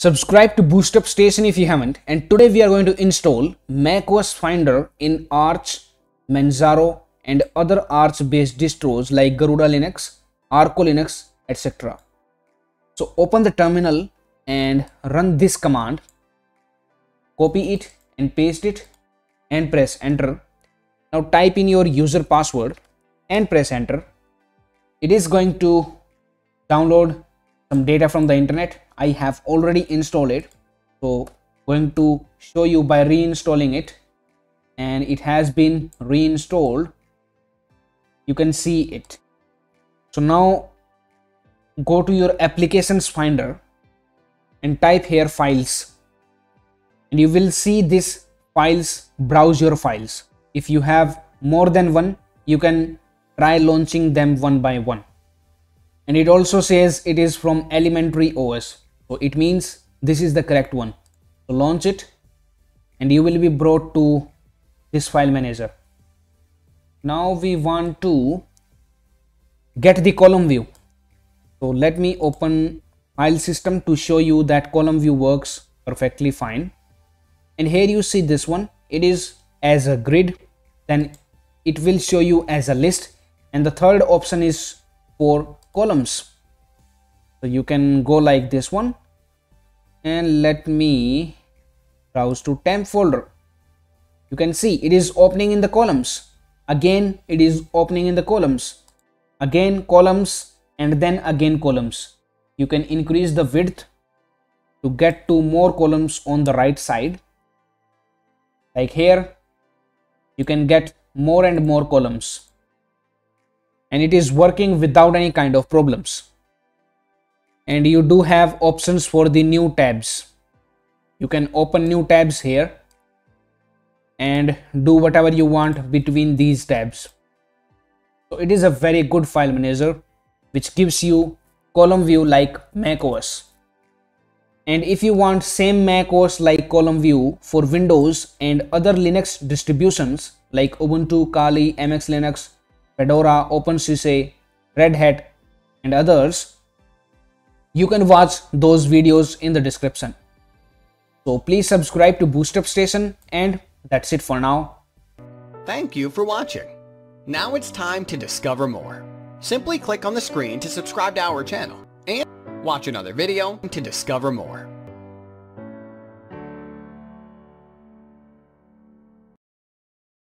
Subscribe to Boostup Station if you haven't and today we are going to install macOS Finder in Arch, Manjaro and other Arch based distros like Garuda Linux, Arco Linux etc. So open the terminal and run this command, copy it and paste it and press enter. Now type in your user password and press enter. It is going to download some data from the internet. I have already installed it. So going to show you by reinstalling it. And it has been reinstalled. You can see it. So now go to your applications finder and type here files. And you will see this files browse your files. If you have more than one you can try launching them one by one and it also says it is from elementary os so it means this is the correct one. So launch it and you will be brought to this file manager. Now we want to get the column view. So let me open file system to show you that column view works perfectly fine. And here you see this one. It is as a grid. Then it will show you as a list. And the third option is for columns. So you can go like this one. And let me browse to temp folder. You can see it is opening in the columns. Again it is opening in the columns. Again columns and then again columns. You can increase the width to get to more columns on the right side. Like here you can get more and more columns and it is working without any kind of problems. And you do have options for the new tabs. You can open new tabs here and do whatever you want between these tabs. So it is a very good file manager which gives you column view like macOS and if you want same macOS like column view for Windows and other Linux distributions like Ubuntu, Kali, MX Linux, Fedora, OpenSUSE, Red Hat and others, you can watch those videos in the description. So please subscribe to Boostup Station and that's it for now. Thank you for watching. Now it's time to discover more. Simply click on the screen to subscribe to our channel and watch another video to discover more.